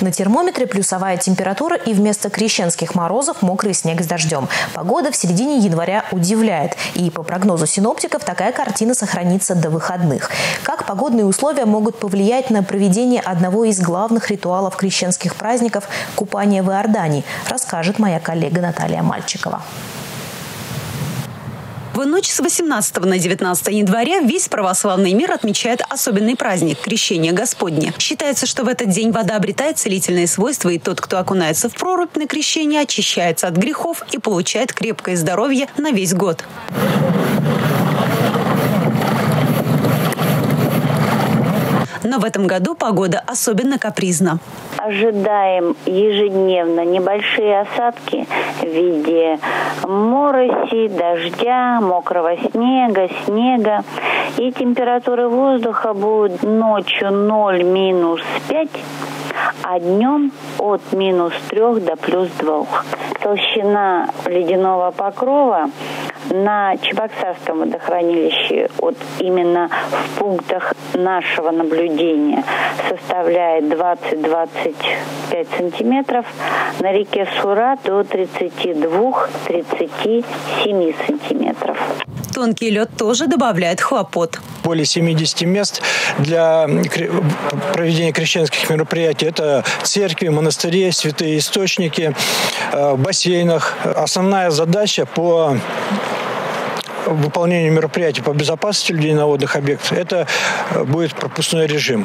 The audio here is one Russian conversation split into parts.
На термометре плюсовая температура и вместо крещенских морозов мокрый снег с дождем. Погода в середине января удивляет. И по прогнозу синоптиков такая картина сохранится до выходных. Как погодные условия могут повлиять на проведение одного из главных ритуалов крещенских праздников – купания в Иордании, расскажет моя коллега Наталья Мальчикова. В ночь с 18 на 19 января весь православный мир отмечает особенный праздник – Крещение Господне. Считается, что в этот день вода обретает целительные свойства, и тот, кто окунается в прорубь на крещение, очищается от грехов и получает крепкое здоровье на весь год. Но в этом году погода особенно капризна. Ожидаем ежедневно небольшие осадки в виде мороси, дождя, мокрого снега, снега. И температуры воздуха будут ночью 0 минус 5, а днем от минус 3 до плюс 2. Толщина ледяного покрова на Чебоксарском водохранилище вот именно в пунктах нашего наблюдения составляет 20-25 сантиметров, на реке Сура до 32-37 сантиметров. Тонкий лед тоже добавляет хлопот. Более 70 мест для проведения крещенских мероприятий. Это церкви, монастыри, святые источники, э, в бассейнах. Основная задача по выполнению мероприятий по безопасности людей на водных объектах, это э, будет пропускной режим.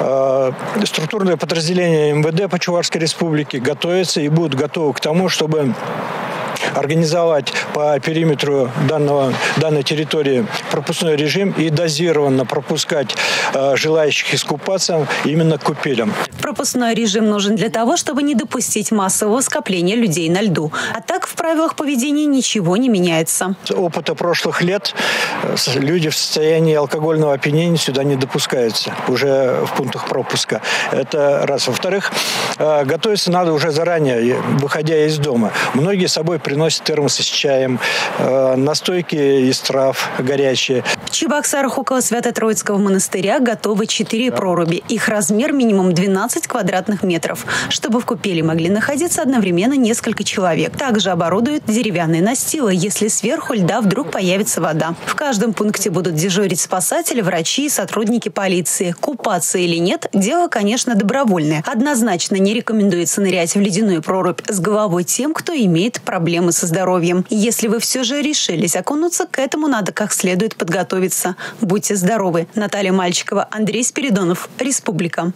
Э, структурные подразделения МВД по Чувашской республике готовятся и будут готовы к тому, чтобы организовать по периметру данного, данной территории пропускной режим и дозированно пропускать э, желающих искупаться именно к купелям. Пропускной режим нужен для того, чтобы не допустить массового скопления людей на льду. А так в правилах поведения ничего не меняется. Опыта прошлых лет э, люди в состоянии алкогольного опьянения сюда не допускаются уже в пунктах пропуска. Это раз. Во-вторых, э, готовиться надо уже заранее, выходя из дома. Многие с собой приносят приносят термосы с чаем, э, настойки из трав горячие. В Чебоксарах около Свято-Троицкого монастыря готовы четыре проруби. Их размер минимум 12 квадратных метров. Чтобы в купели могли находиться одновременно несколько человек. Также оборудуют деревянные настилы, если сверху льда вдруг появится вода. В каждом пункте будут дежурить спасатели, врачи и сотрудники полиции. Купаться или нет – дело, конечно, добровольное. Однозначно не рекомендуется нырять в ледяную прорубь с головой тем, кто имеет проблемы проблемы со здоровьем. Если вы все же решились окунуться, к этому надо как следует подготовиться. Будьте здоровы. Наталья Мальчикова, Андрей Спиридонов, Республика.